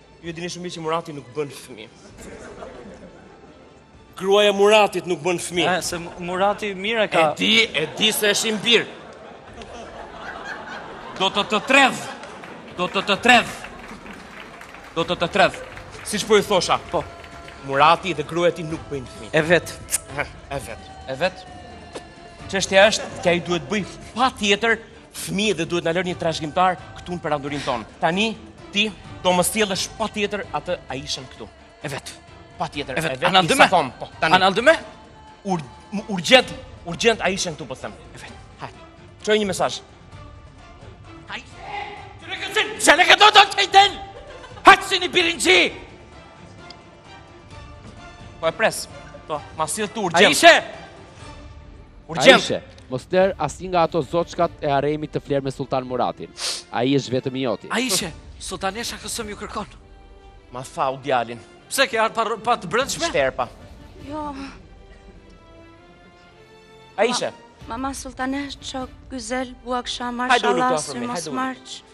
Ju e dini shumë mirë që Murati nuk bën fëmijë. Gruaja e Muratit nuk bën fëmijë. Ëh, eh, se Murati mirë e ka. E di, e di se është i mirë. Do të të tredh. Do të të tredh. Do të të tredh. Siç po i thosha. Po. Murati dhe gruaja e tij nuk bëjnë fëmijë. E vet. Eh, e vet. E vet. Çështja është që ai duhet bëjë patjetër fëmijë dhe duhet na lërë një trashëgimtar këtu në perandorinë tonë. Tani ti do më sjellësh patjetër atë Aishen këtu. Evet. Patjetër. Evet. Anladın mı? Po, tani. Anladın mı? Ur urgjent, urgjent Aishen këtu po them. Evet. Hajt. Çoji një mesazh. Hajt. Ti rregatin. Sa le ka do të të del. Hajt si në birinxhi. Po e pres. Po, ma sill ti urgjent. Aishe! Urgjent. Aishe, mos lër asnjë nga ato zoçkat e haremit të flerë me Sultan Muratin. Ai është vetëm i joti. Aishe, sultanesha Kësem ju kërkon. Ma fa u djalin. Pse ke ardhur pa të brendshme? Shterpa. Jo. Aishe. Mama sultanesh çok güzel bu akşam, maşallah, sy mos marrç.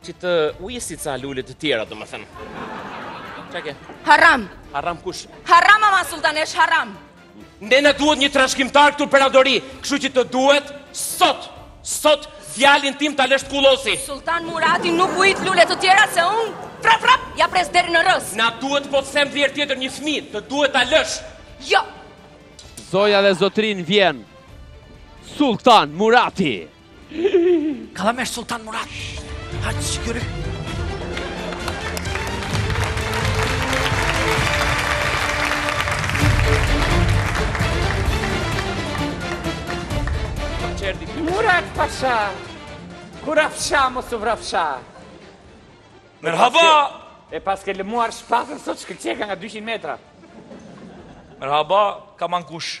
Që të ujisë ca lule të tjera, domethënë. Ça ke? Haram. Haram kush? Haram, mama sultanesh, haram. Neve na duhet një trashkimtar këtu perandori, kështu që të duhet, sot, sot, djalin tim ta lësh të kullosi. Sultan Murati nuk ujit lule të tjera se unë, frap, frap, ja pres deri në rrëzë. Na duhet po të s'vjen vjerr tjetër një fmi, të duhet ta lësh. Jo. Zoja dhe zotërinj, vjen, Sultan Murati. Kalamesh Sultan Murat. Hajde shkëri. Murat Pasha. Kur rafsha mos u vrafsha. Merhaba. E paske lëmuar shpatën sot shkëlqeka nga 200 metra. Merhaba, kam ankush.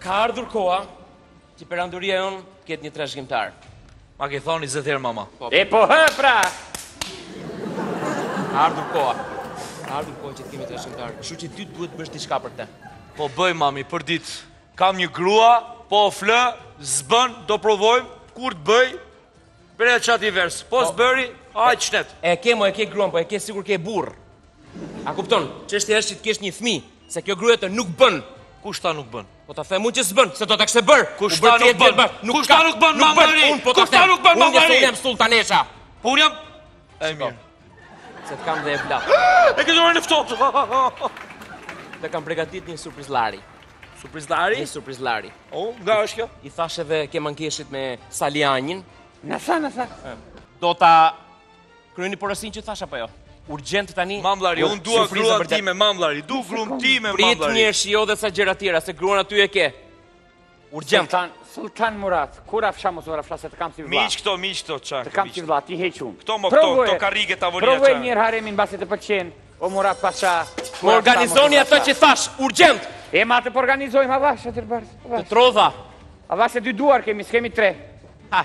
Ka ardhur koha që perandoria jonë të ketë një trashëgimtar. Ma ke thënë njëzet herë mama. Po. E po hë pra. Ka ardhur koha. Ka ardhur koha që të kemi trashëgimtar. Kështu që ti duhet të bësh diçka për të. Po bëj mami për ditë. Kam një grua, po fle, s'bën, do provojmë, kur të bëj, Bërë e qatë i versë, po, po. s'bëri, a i qëtet. E ke, mo, e ke gruan, po e ke sikur ke burrë. A kupton, çështja është që të kesh një fëmijë, se kjo gruaja jote nuk bën. Kush tha nuk bën? Po ta them unë që s'bën, se do ta kishte bërë. Kush tha nuk bën? Nuk ka nuk bën mamma Mari. Po kush tha nuk bën mamma Mari? Unë jam sulltanesha. Po unë jam e mirë. Se të kam dhe evlat. E ke dorën e ftohtë. Të kam pregatit një surprizlari. Surprizlari? Një surprizlari. O, oh, nga është kjo? I thashë dhe ke mankeshit me Salianjin. Në sa, në sa? Do ta Kryeni porosin që thashë apo jo? Urgjent tani. Mamllari, unë dua gruan ti me mamllari, du gruan ti me mamllari. Prit njëherë shijo dhe ca gjëra tjera se gruan aty e ke. Urgjent. Sultan, Sultan Murat, ku rafsha mos u vrafsha të kam si vëlla. Hiq këto, hiq këto çak. Të kam si vëlla, ti heq unë. Këto mo këto, këto karrige tavolina çak. Provoje njëherë haremin mbasi të pëlqen. O Murat Pasha. Më organizoni atë që thashë, urgjent. E mo ta organizojmë avash atë bërë. Të trova. Avash se dy duar kemi, s'kemi tre. Ha.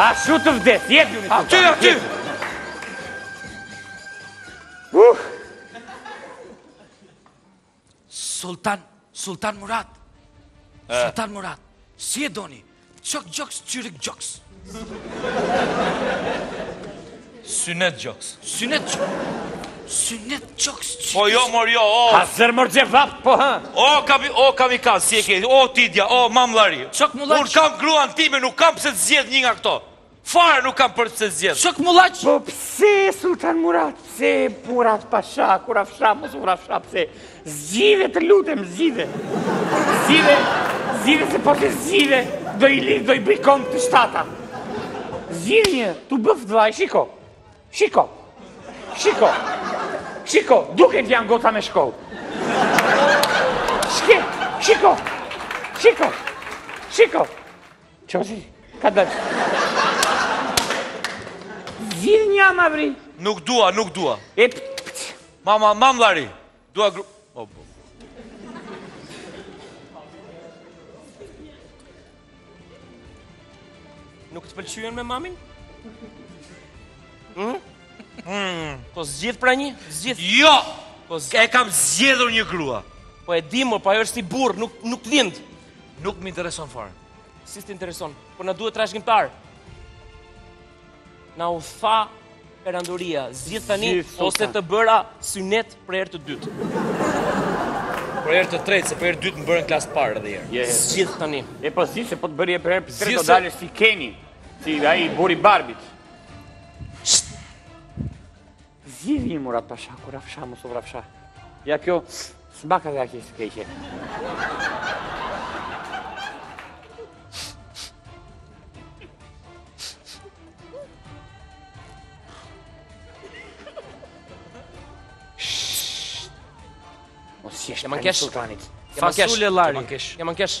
A shu të vdes, jetë ju një të Aty, aty! Uh! Sultan, Sultan Murat. Sultan Murat, si e doni? Çok gjoks, çyryk gjoks. Synet gjoks. Synet gjoks. Synet gjoks. Po jo, mor jo, o. Hazër mor xhevap, po ha. O, kam, o, kam i ka, si e ke, o, tidja, o, mamllari. Çok mullaqe. Unë kam gruan time, nuk kam pse të zgjedh një nga këto. Fare nuk kam për pse të zgjedh. Çok mullaqe. Po pse, Sultan Murat, pse, Murat Pasha, ku rafsha, mos u vrafsha, pse. Zgjidhe të lutem, zgjidhe. Zgjidhe, zgjidhe se po s'i zgjodhe, do i lidh, do i bëj kombështata. Zgjidhe një, t'u bëftë vllai, shiko. Shiko. Shiko. Shiko, duken janë gota me shkollë. Shke, shiko. Shiko. Shiko. Çozi, ka dalë. Zgjidhe një amavri. Nuk dua, nuk dua. E Mam, mam, mamllari. Dua gru... O, bo. Nuk të pëlqen Memamini? Mm? Mm. Po zgjidh pra një? Zgjidh? Jo! Po zgjith? E kam zgjedhur një grua. Po e di mo, po ajo është si burrë, nuk, nuk lind. Nuk më intereson fare. Si s'të intereson? Po na duhet trashëgimtar. Na u tha perandoria, zgjidh tani ose të bëra synet për herë të dytë. Për herë të tretë, se për herë të dytë më bënë klasë të parë edhe herë. Zgjidh tani. E po zgjidh se po të bëra për herë të tretë do dalësh si Keni, si ai burri i Barbit. Zgjidhe një Murat Pasha, ku rafsha, mos u vrafsha. Ja kjo, s'paska dhe aq e keqe. Jam në kesh. Jam në sulë lari. Jam në kesh.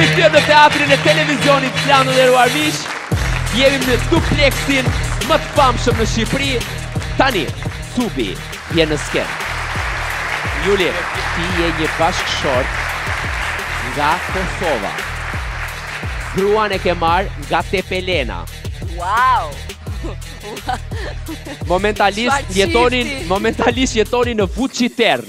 Jemi kthyer në teatrin e televizionit Flano dhe ruaju bishë. Jemi në dupleksin më të famshëm në Shqipëri. Tani, Subi vjen në skenë. Juli, ti je një bashkëshort nga Kosova. Gruan e ke marrë nga Tepelena. Wow! Momentalisht jetoni, momentalisht jetoni në Vuçitern.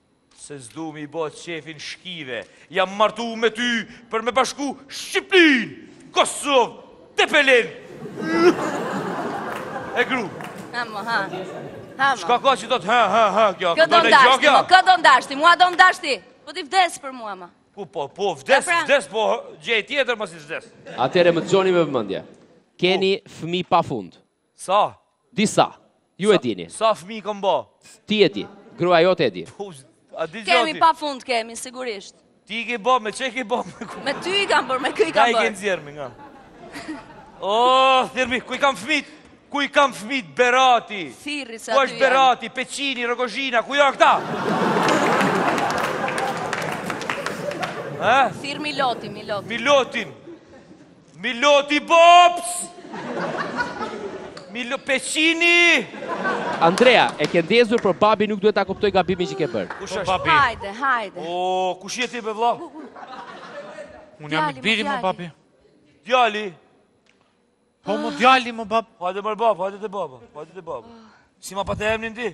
Se s'du me i bo qejfin shkive, jam martu me ty për me bashku Shqipnin, Kosovë, Tepelin. E gru. Hamo, ha. Hamo. Shka ka që do të ha, ha, ha, kjo, kjo do dashni. Këtë do ndashti, këtë do ndashti, mua do ndashti. Po ti vdes për mua, ma. Po, po, po, vdes, pra- vdes, po, gjej tjetër, mos vdes. Atëherë më dëgjoni me vëmendje. Keni fëmijë pa fund. Sa? Disa. Ju e dini. Sa fëmijë kom bo? Ti e di. Gruaja jote e di. Po, e di Zoti? Kemi pa fund, kemi, sigurisht. Ti i ke bo, me kë i ke bo? Me ty i kam bërë, me kë i kam bërë. Ka i ke nxirrmi, nga. O, thirmi, ku i kam fëmijët? Ku i kam fëmijët, Berati? Thirri, se aty janë. Ku është Berati, Peqini, Rogozhina, ku janë këta? Thirre Milotin, Milotin. Milotin. Miloti Bops! Milo Peqini! Andrea, e ke ndezur, por babi nuk duhet ta kuptojë gabimin që ke bërë. Kush është babi? Hajde, hajde. O, kush je ti bre vëlla? Unë jam i biri mo babi. Djali. Po mo djali mo bab. Hajde mo bab, hajde te baba, hajde te baba. Si ma pate emrin ti?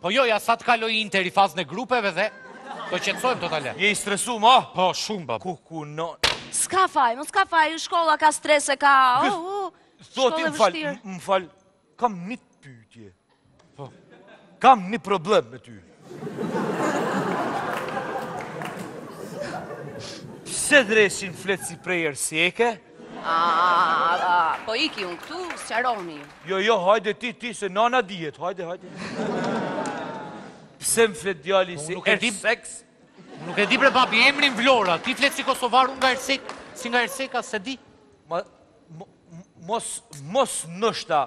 Po jo, ja sa të kalojë Interi fazën e grupeve dhe do qetësohemi totale. Je i stresu, ma? Po, shumë, bab. Ku, ku, no... S'ka faj, mo s'ka faj, shkolla ka stres e ka... Zotni, më fal, më fal, kam një pyetje. Po. Kam një problem me ty. Pse dreqin flet si prej Erseke? Po iki unë këtu, sqarohuni ju. Jo, jo, hajde ti, ti, se nana dihet, hajde, hajde. Pse më flet djali si Ersek? Nuk e di bre babi, emrin Vlora, ti flet si Kosovar, unë nga Ersek, si nga Erseka, s'e di. Mos, mos ndoshta,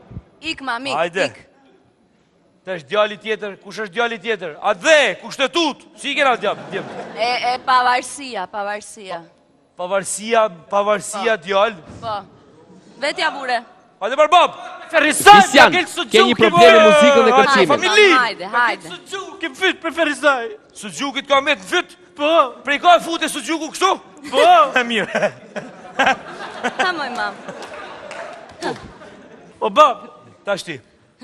Ik ma mik, Hajde, ik. Kush është djali tjetër, kush është djali tjetër? Hajde, kush të tut? Si i kena djali tjetër? E, e pavarësia, pavarësia. Pavarësia, pavarësia po. djali? Po. Vetja vure. Hajde bre bab! Ferizaj, Kristian, ke një problem me muzikën dhe kërcimin. Hajde, hajde, hajde. Ke fyt për Ferizaj. Suxhuku të ka met në fyt? Po. Prej ka e fute suxhuku kështu? Po. E mirë. Sa moj mam. O bab, tash ti.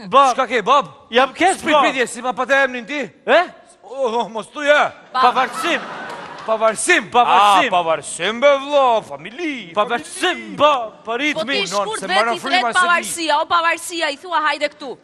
Bab. Çka ke bab? Jam keq për pritje, si ma pate emrin ti? E? Oh, mos tu ja. Pavarësim. Pavarësim, pavarësim. Ah, pavarësim be vlla, familji. Pavarësim, ba, po ritmi. Po ti shkurt veç i flet pavarësia, o pavarësia, i thua hajde këtu.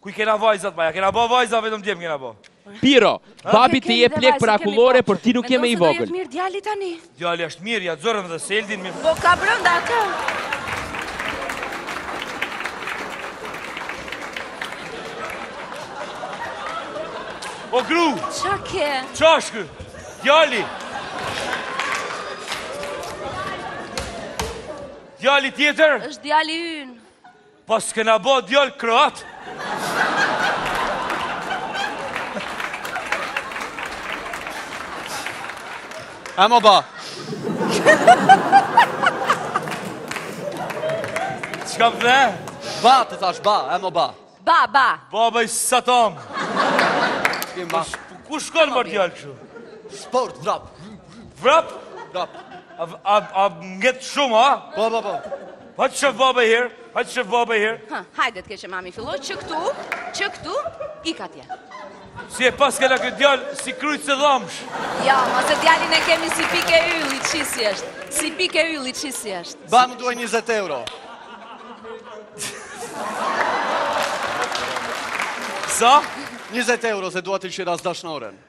Ku i kena vajzat ma, s'kena ba vajza, vetëm djem kena ba. Piro, babi të jep lek për akullore, por ti nuk je më i vogël. Mendon se do jetë mirë djali tani? Djali është mirë, ja zërëm dhe seldin mirë. Po ka brënda atë. O gru! Ça ke? Ça është? Djali! Djali tjetër? është djali ynë. Po s'kena bo djalë kroat? A më ba? Çka më the? Ba, të thash ba, a më ba? Ba, ba. Ba, ba, i satam. Ku shkon mor djalë kështu? Sport, vrap. Vrap? Vrap. A, a, a, nget shumë, a? Po, po, po. Hajde shef baba herë, hajde shef baba herë. Hë, hajde të keqe mami, fillo që këtu, që këtu, ik atje. Si e pas kena këtë djalë, si krujtë se dhamsh. Ja, jo, ma djalin e kemi si pikë ylli, siç është. Si pikë ylli, siç është. Ba më duhen 20 euro. Sa? 20 euro se dua të qeras dashnoren.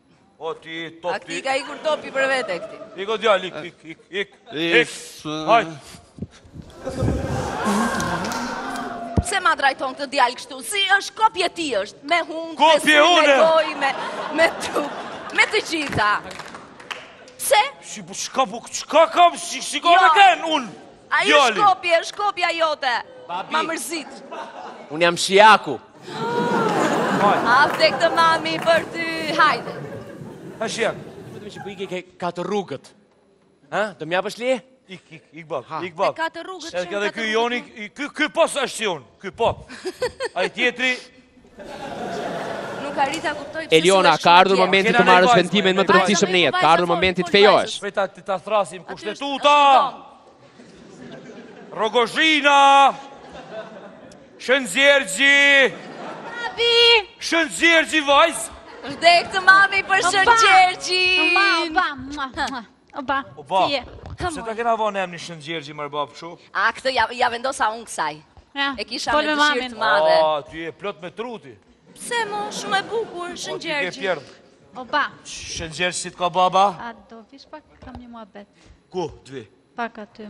O ti top ti. A, këtij i ka ikur topi për vete këtij. Ik o djalë, ik, ik, ik, ik. Ik, haj. Pse ma drajton këtë djalë kështu? Si është kopje ti është? Me hundë, me sy, me gojë, me, me tu, me të gjitha. Pse? Si, po, çka, po, çka kam, si, si, kam me kenë, unë? Ai është Djali. kopje, është kopja jote. Babi. Ma mërzite. Unë jam Shijaku. Të keqen mami për ty. Hajde. Ha shia. Vetëm që po iki ke katër rrugët. Ha, do më japsh leje? Ik, ik, ik bab, Ha. ik Te bab. katër rrugët Edhe që edhe ky Joni, i- ky ky po s'është si unë, ky po. Ai tjetri Eliona, ka ardhur momenti të marrësh vendimin më të rëndësishëm në jetë, ka ardhur momenti të fejohesh. Vetëm të ta thërrasim kushtetuta! Rogozhina! Shëngjergji! Babi! Shëngjergji, vajzë! Vdektë mami për Shëngjergjin! Mba, mba, mba, mba. O ba, ti je. Se ta kena vënë emni Shën Gjergji mër babë që? A, këtë ja vendosa unë kësaj. E kisha me dëshirë të madhe. A, ty e plot me truti. Pse mo, shumë e bukur, Shën Gjergji. O ba. Shën Gjergji si të ka baba? A, do vish pak kam një muhabet. Ku, të vi? Pak aty.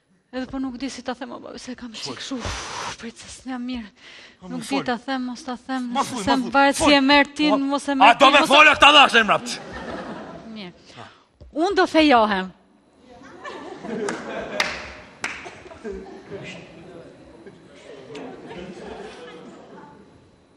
Edhe po nuk di si ta them baba se kam çik kshu prit se s'jam mirë. Nuk di ta them, mos ta them, se më varet si e merr ti, mos e merr. A do me folë këta dash e mirë? Mirë. Unë do fejohem.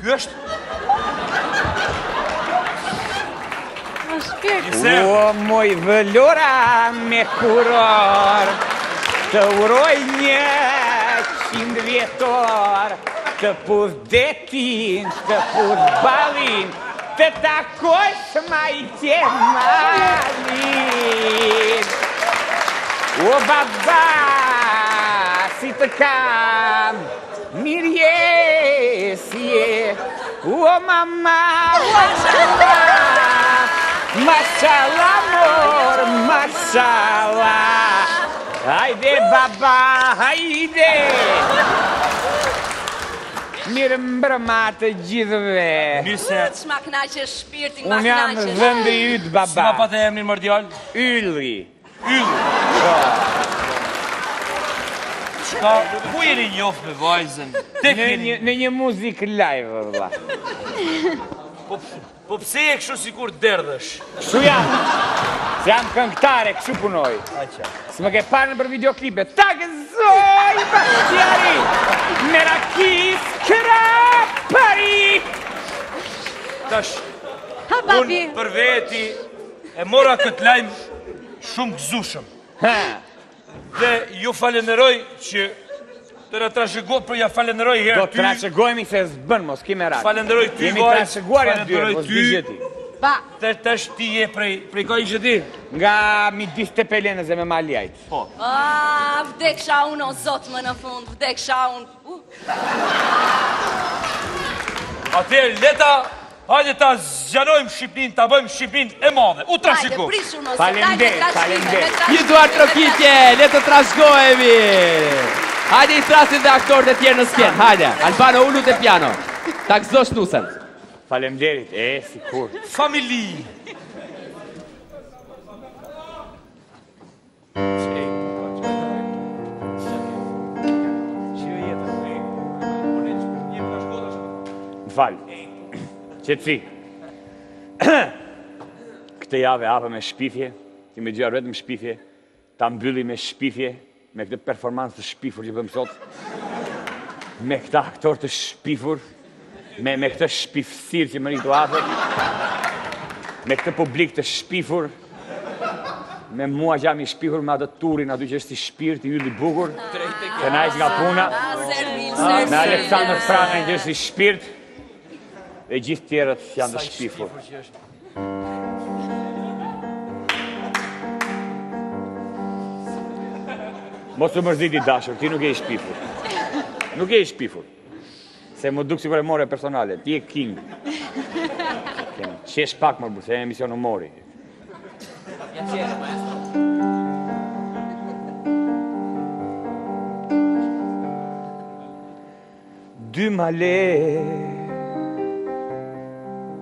Ky është... Në shpirt. O, moj Vlora me kurorë, të uroj njëqindvjetor, të puth detin, të puth ballin, të takoj Smail Qemalin. O, baba, si të kam, Mirë je, si je, o mama, mashalla, mashalla, mor, mashalla, hajde baba, hajde. Mirë mbrëma të gjithëve. Mirë se. Çma kënaqe shpirtin, ma kënaqe. Unë jam dhëndri yt baba. Ç'ma pate emrin mor djal? Ylli. Ylli. Çka? Ku jeni njoft me vajzën? Te një muzikë live vëlla. Po, po pse je kështu sikur derdhesh? Kështu jam. Se jam këngëtar, kështu punoj. Aqa. S'më ke parë nëpër videoklipe. Ta ke zoj, bashkjari! Merakis, këra, pari! Tash, unë për veti, E mora këtë lajm shumë gëzueshëm. Ha! Dhe ju falenderoj që të na trashëgohen, për po ja falenderoj herë ty. Do trashëgohemi se s'bën mos ki merak. Falenderoj ty. Jemi trashëguar nja dy, mos di gjë ti. Pa, tash ti je prej prej kah je ti nga midis Tepelenës dhe Memaliajt. Po. Ah, vdeksha unë o zot më në fund, vdeksha unë. Atëherë le ta, hajde ta zgjanojmë Shqipninë, ta bajmë Shqipninë e madhe. U trashëgofsh. Hajde prishur mos e dalë trashëgime. Një duartrokitje, le të trashëgohemi. Hajde i thërrasim dhe aktorët e tjerë në skenë. Hajde, Albano ulu te piano. Ta gëzosh nusen. Faleminderit. E sikur. Familji. Falë, qetësi, këtë javë e hapëm me shpifje, ti me gjarë vetëm shpifje, ta mbyllim me shpifje, me këtë performansë të shpifur që bëmë sot, me këta aktorë të shpifur, Me, me këtë shpifësirë që më rri këtu afër, me këtë publik të shpifur, me mua që jam i shpifur me atë Turin aty që është si shpirt, yll i bukur, se na heq nga puna me Aleksandër Frangajn që është si shpirt dhe gjithë tjerët janë të shpifur Mos u mërzit i dashur, ti nuk je i shpifur. Nuk je i shpifur. Se m'u duk sikur e more personale. Ti je king. Qesh pak mo burrë, se emision humori. Ja qesh maestro. Dy male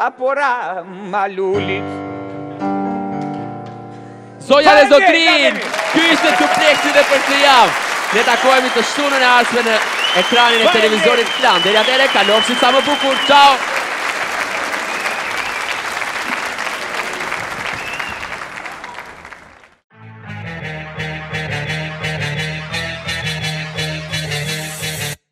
Apo Rama Lulit Zonja dhe zotërinj Ky ishte Dupleksi edhe për këtë javë Ne takohemi të shtunën e ardhshme në ekranin e televizorit Klan Deri atëherë, kalofshi sa më bukur Ciao